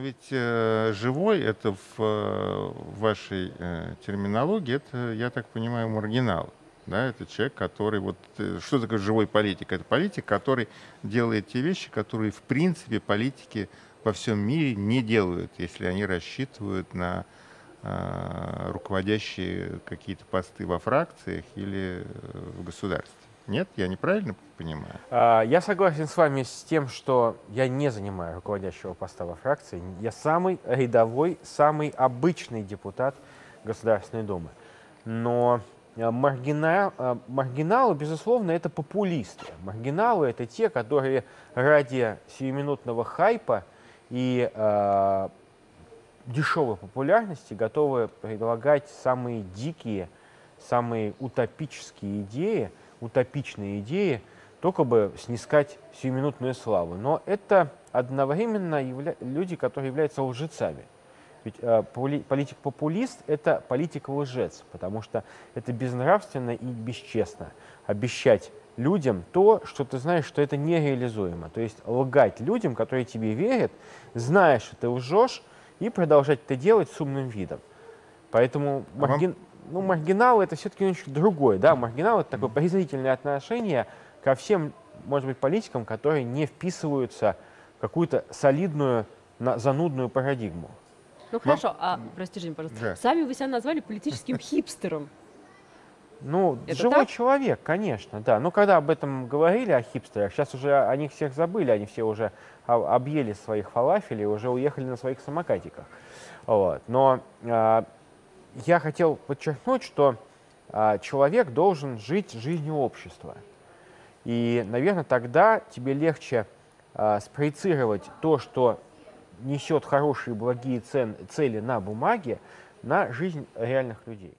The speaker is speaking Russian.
ведь э, живой это в, э, вашей э, терминологии, это, я так понимаю, маргинал. Да, это человек, который вот э, что такое живой политик? Это политик, который делает те вещи, которые в принципе политики во всем мире не делают, если они рассчитывают на э, руководящие какие-то посты во фракциях или э, в государстве. Нет, я неправильно понимаю? А, Я согласен с вами с тем, что я не занимаю руководящего поста во фракции. Я самый рядовой, самый обычный депутат Государственной Думы. Но э, маргина- э, маргиналы, безусловно, это популисты. Маргиналы — это те, которые ради сиюминутного хайпа и э, дешевой популярности готовы предлагать самые дикие, самые утопические идеи, утопичные идеи, только бы снискать сиюминутную славу. Но это одновременно явля- люди, которые являются лжецами. Ведь э, поли- политик-популист – это политик-лжец, потому что это безнравственно и бесчестно обещать людям то, что ты знаешь, что это нереализуемо. То есть лгать людям, которые тебе верят, зная, что ты лжешь, и продолжать это делать с умным видом. Поэтому А вам- ну, маргинал это все-таки немножко другое. Да? Маргинал это такое презрительное отношение ко всем, может быть, политикам, которые не вписываются в какую-то солидную, на- занудную парадигму. Ну хорошо, а, простите, пожалуйста, Да. сами вы себя назвали политическим хипстером. Ну, Это живой так? человек, конечно, да. Но когда об этом говорили, о хипстерах, сейчас уже о них всех забыли, они все уже объели своих фалафелей, уже уехали на своих самокатиках. Вот. Но а, я хотел подчеркнуть, что а, человек должен жить жизнью общества. И, наверное, тогда тебе легче а, спроецировать то, что несет хорошие, благие цен- цели на бумаге, на жизнь реальных людей.